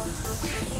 Okay.